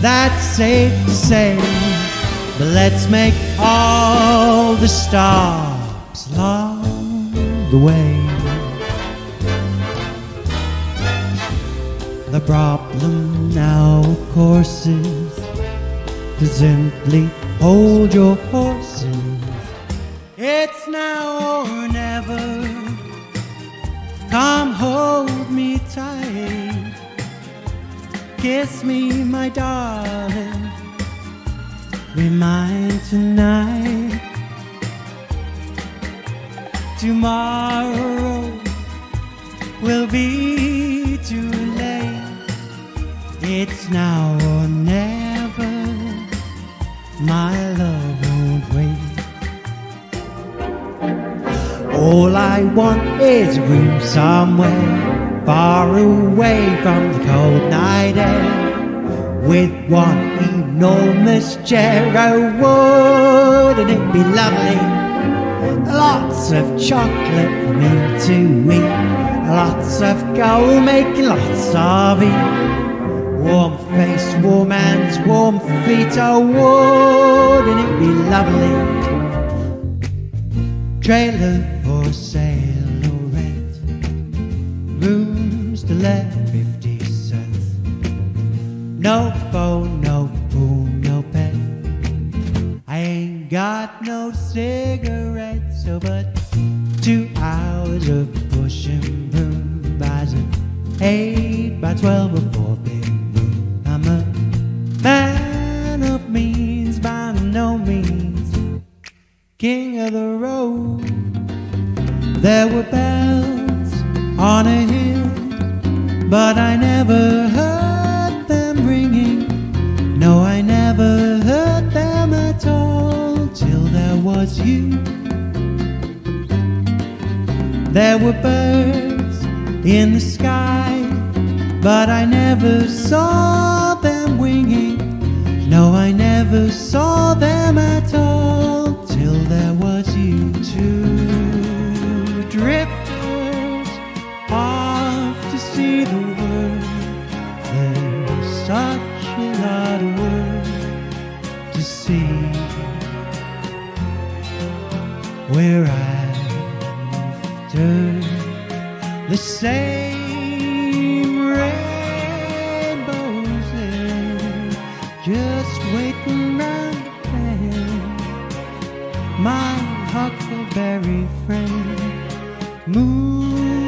that's safe to say. But let's make all the stops along the way. The problem now, of course, is to simply hold your horses. It's now or never. Come hold me tight. Kiss me, my darling. Be mine tonight. Tomorrow will be too late. It's now or never. My love won't wait. All I want is a room somewhere far away from the cold night air. With one enormous chair, oh, wouldn't it be lovely? Lots of chocolate for me to eat, lots of gold making lots of it. Warm face, warm hands, warm feet, oh, wouldn't it'd be lovely? Trailer for sale or rent, rooms to let 50 cents. No phone, no pool, no pet. I ain't got no cigarettes, so but two hours of pushing buys an eight by twelve or four bedroom. I'm a man of means by no means, king of the road. There were bells on a hill, but I never heard ringing. No, I never heard them at all till there was you. There were birds in the sky, but I never saw them winging. No, I never saw them at all till there was you two drifters off to see the world. We're after the same rainbows just waiting round the bend. My huckleberry friend, move